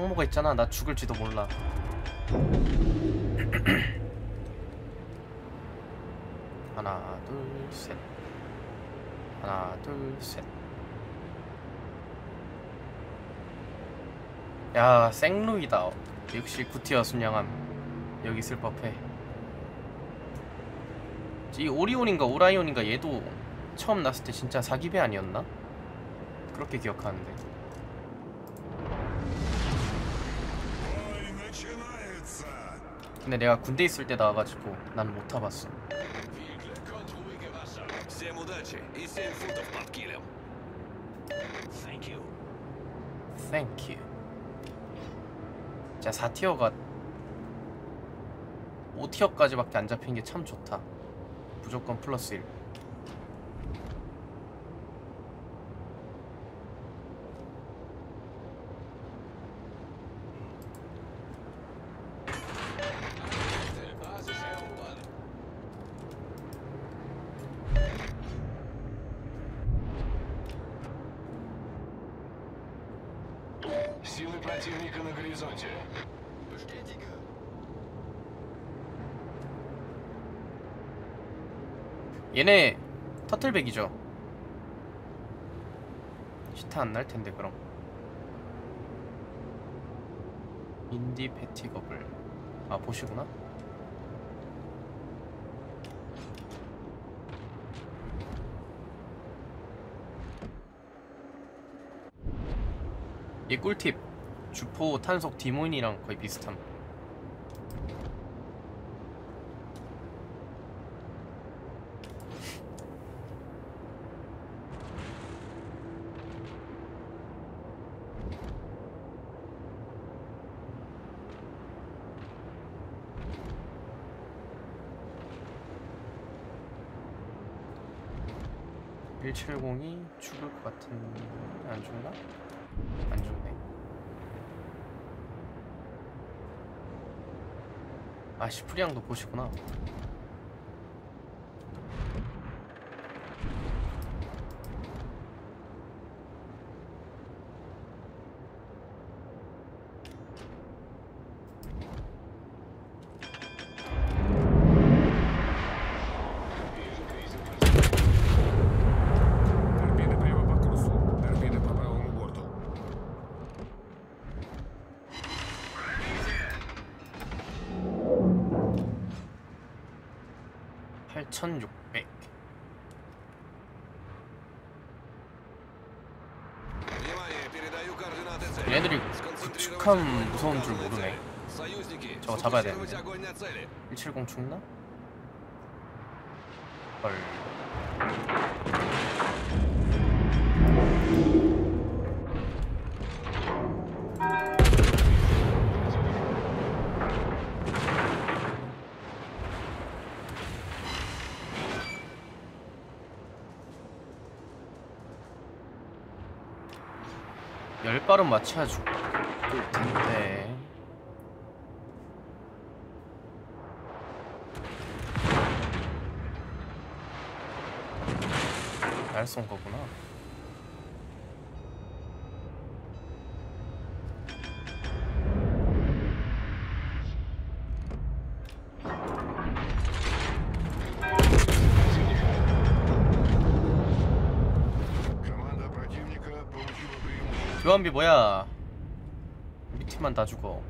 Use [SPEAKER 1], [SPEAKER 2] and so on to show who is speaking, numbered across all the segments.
[SPEAKER 1] 항모가 있잖아. 나 죽을지도 몰라. 하나 둘셋. 하나 둘셋. 야 생루이다. 역시 구티어 순양함. 여기 있을 법해. 이 오리온인가 오라이온인가 얘도 처음 났을 때 진짜 사기배 아니었나? 그렇게 기억하는데 근데 내가 군대 있을 때 나와가지고 난 못 타봤어.
[SPEAKER 2] Thank you
[SPEAKER 1] 자 4tier가 5tier까지밖에 안 잡힌 게 참 좋다. 무조건 플러스 1
[SPEAKER 3] Силы противника на горизонте.
[SPEAKER 2] Bestätige.
[SPEAKER 1] 얘네 터틀백이죠 시타 안 날 텐데 그럼 인디 패티거블 아 보시구나 이 꿀팁 주포 탄속 디모인이랑 거의 비슷함 (170이) 죽을 것 같은 안 죽나? 안 죽네 아 시프리앙도 보시구나 얘네들이 축함 무서운 줄 모르네. 저거 잡아야 되는데. 170 죽나? 헐. 열 발은 맞춰야 죽을 텐데 날 쏜 거구나. 우리 뭐야? 우리 팀만 다 죽어.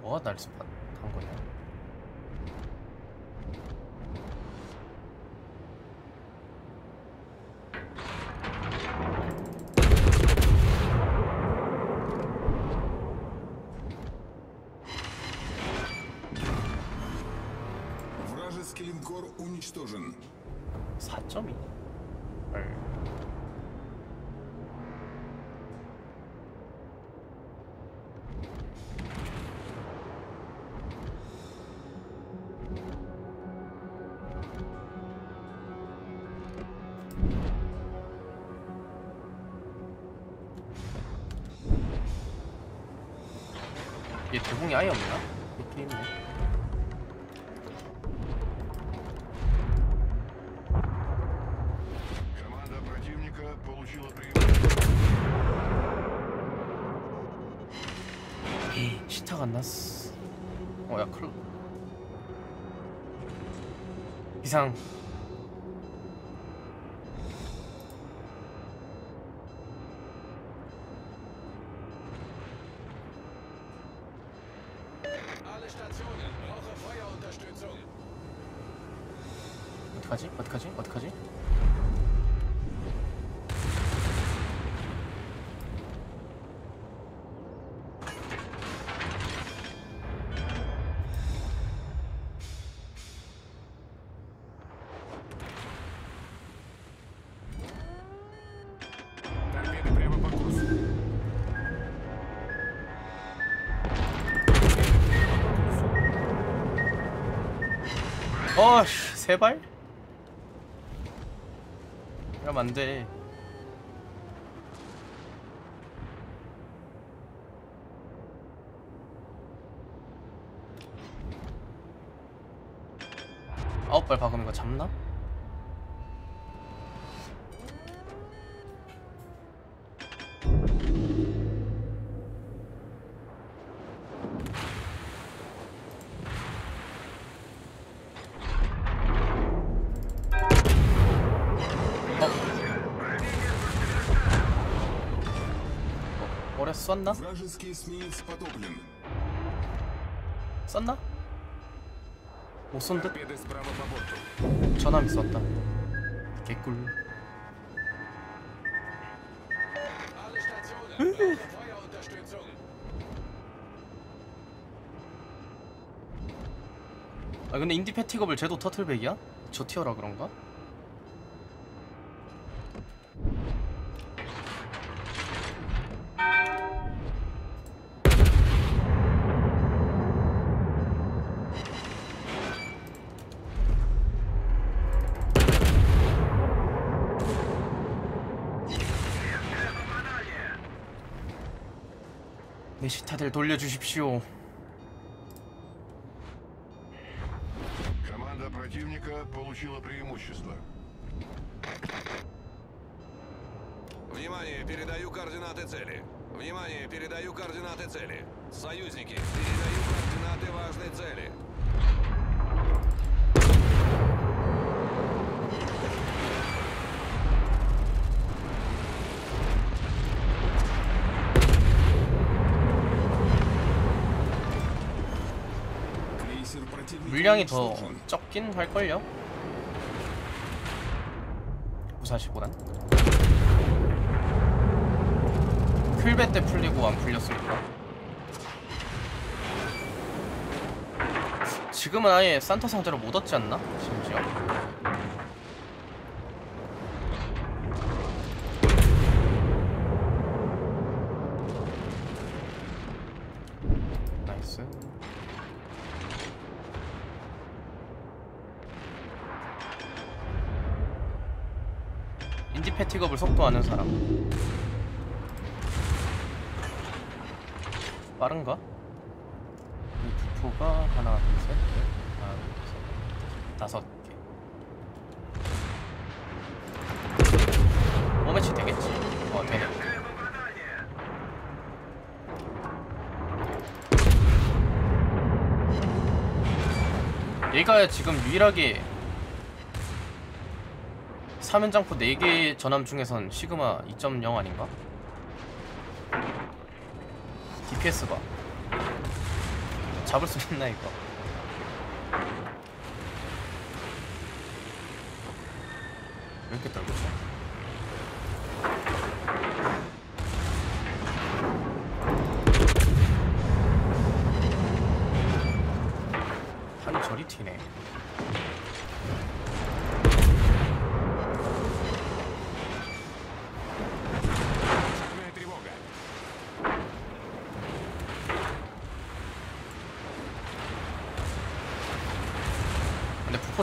[SPEAKER 1] 뭐가 날씨
[SPEAKER 3] 봤 Линкор уничтожен.
[SPEAKER 1] 4.2? 얘 대공이 아예 없나? 시타가 안 났어. 어야 클 이상 어씨 세발? 이러면 안돼 아홉 발 박으면 이거 잡나? 썼나? 썼나? 못 쏜 듯? 전함이 썼다 개꿀 아 근데 인디 패티업을 제도 터틀백이야? 저 티어라 그런가? 돌려주십시오
[SPEAKER 3] Команда противника получила преимущество.
[SPEAKER 2] Внимание, передаю координаты цели. Внимание, передаю координаты цели. Союзники, передаю координаты важной цели.
[SPEAKER 1] 물량이 더
[SPEAKER 3] 음.
[SPEAKER 1] 적긴 할걸요? 무사시보단 쿨베 때 풀리고 안 풀렸으니까 지금은 아예 산타 상자를 못 얻지 않나? 심지어 속도하는 사람 빠른가? 이 부포가 하나 둘셋 하나 둘셋 다섯 개 오매치 되겠지? 어 되네 얘가 지금 유일하게 3연장포 4개 전함 중에선 시그마 2.0 아닌가? DPS 봐 잡을 수 있나 이거 왜 이렇게 떨구지?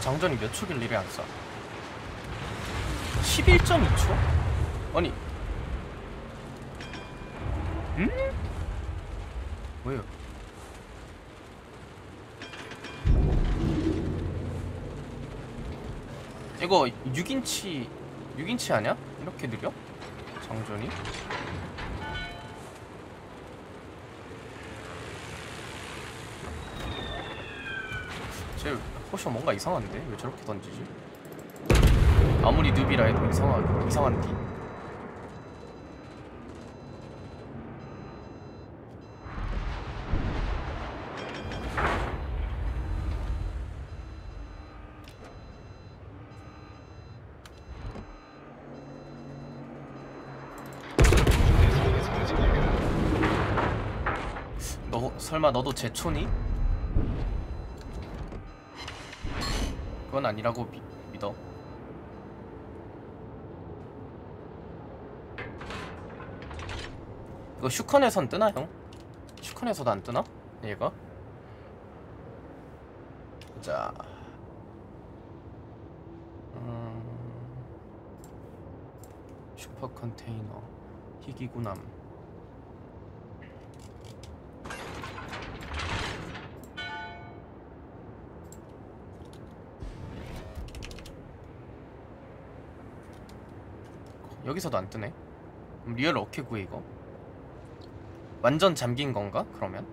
[SPEAKER 1] 장전이 몇 초길 일이 안 써? 11.2초? 아니 음? 왜요? 이거 6인치 6인치 아니야? 이렇게 느려? 장전이? 쟤 호쇼 뭔가 이상한데? 왜 저렇게 던지지? 아무리 누비라 해도 이상하, 이상한디? 너 설마 너도 제촌이? 그건 아니라고 미, 믿어. 이거 슈컨에선 뜨나 형? 슈컨에서도 안 뜨나? 얘가? 자, 음, 슈퍼 컨테이너 희귀구남. 여기서도 안 뜨네. 리얼 구해 이거? 완전 잠긴 건가? 그러면?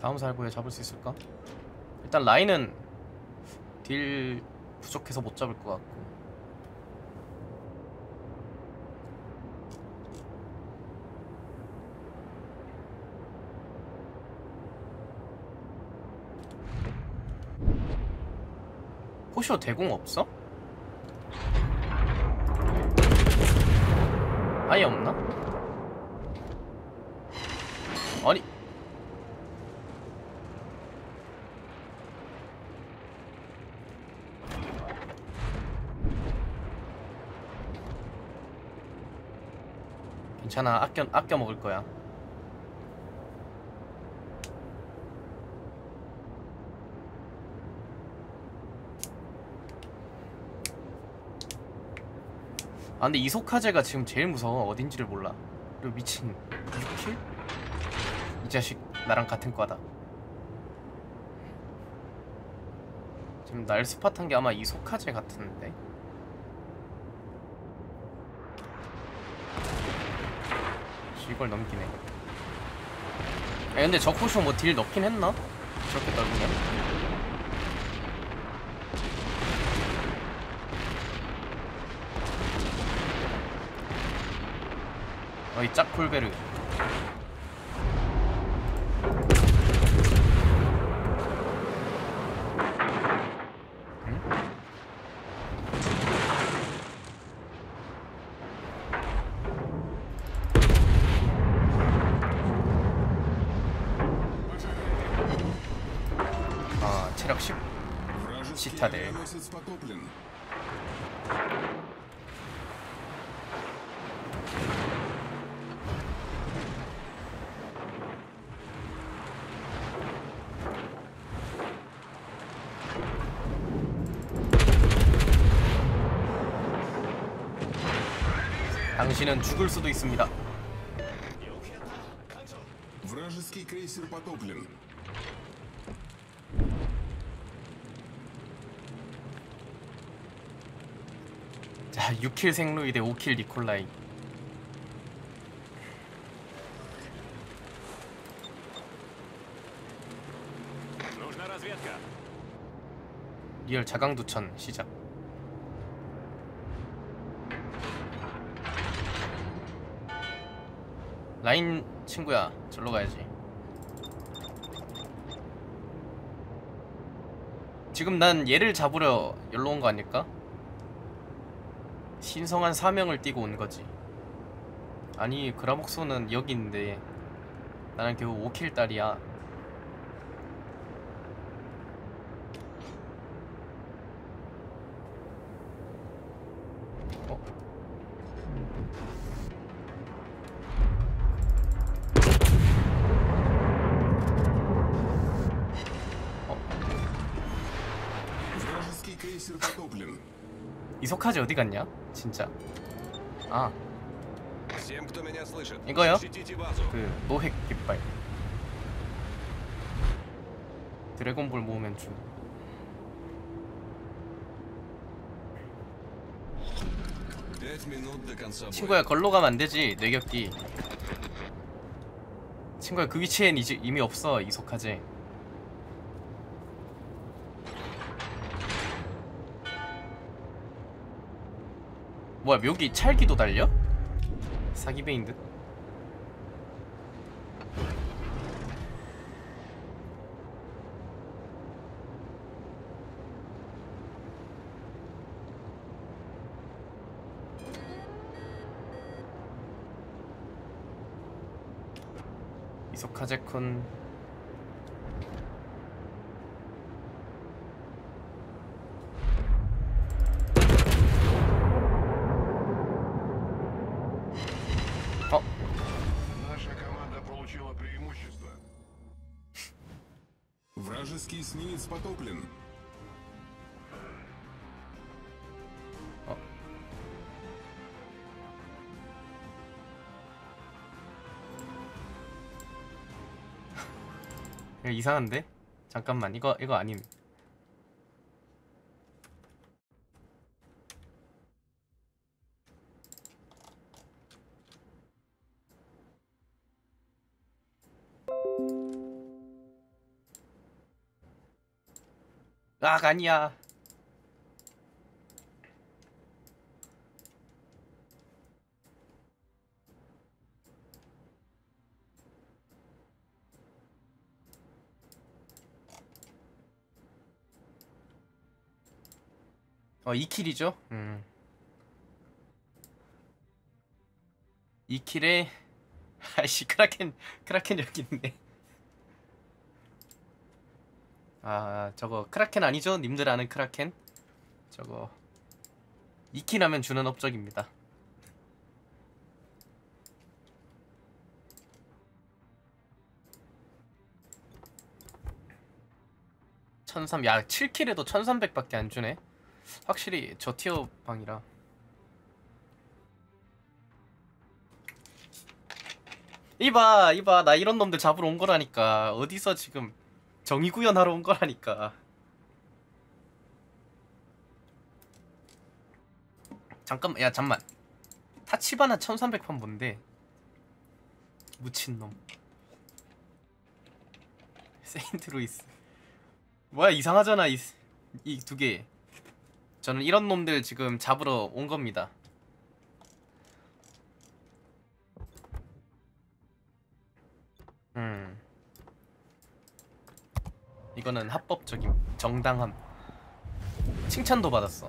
[SPEAKER 1] 다음 살보에 잡을 수 있을까? 일단 라인은 딜 부족해서 못 잡을 것 같고 호쇼 대공 없어? 아예 없나? 아니 괜찮아 아껴 아껴 먹을 거야. 아 근데 이소카제가 지금 제일 무서워 어딘지를 몰라. 그리고 미친 6킬? 이 자식 나랑 같은 과다. 지금 날 스팟한 게 아마 이소카제 같은데. 이걸 넘기네. 아 근데 저 코쇼 뭐 딜 넣긴 했나? 저렇게 넓으면? 어이 짝콜베르
[SPEAKER 3] 카드
[SPEAKER 1] 당신은 죽을 수도 있습니다. 6킬 생루이 대 5킬 니콜라이. 리얼 자강두천 시작. 라인 친구야 절로 가야지. 지금 난 얘를 잡으려 열로 온 거 아닐까? 신성한 사명을 띠고 온 거지 아니 그라목소는 여기 있는데 나는 겨우 5킬 딸이야 어?
[SPEAKER 3] 어?
[SPEAKER 1] 이석하지 어디 갔냐? 진짜. 아. 이거요? 그 노획 깃발. 드래곤볼 모으면
[SPEAKER 2] 좀.
[SPEAKER 1] 친구야 걸로 가면 안되지 내 격기. 친구야 그 위치엔 이제 이미 없어 이석하지. 뭐야 묘기 찰기도 달려? 사기배인 듯. 이소카제쿤
[SPEAKER 3] Вражеский эсминец потоплен.
[SPEAKER 1] 이거 이상한데? 잠깐만 이거 이거 아님 아 아니야. 어 2킬이죠? 음. 2킬에 아이씨 크라켄 크라켄 여기 있네 아 저거 크라켄 아니죠? 님들 아는 크라켄? 저거 2킬 하면 주는 업적입니다 천삼 야 7킬에도 1300밖에 안 주네 확실히 저 티어 방이라 이봐 이봐 나 이런 놈들 잡으러 온 거라니까 어디서 지금 정의 구현하러 온 거라니까. 잠깐만 야 잠만. 타치바나 1300판 뭔데? 무친놈. 세인트루이스. 뭐야 이상하잖아 이 이 두 개. 저는 이런 놈들 지금 잡으러 온 겁니다. 이거는 합법적임. 정당함. 칭찬도 받았어.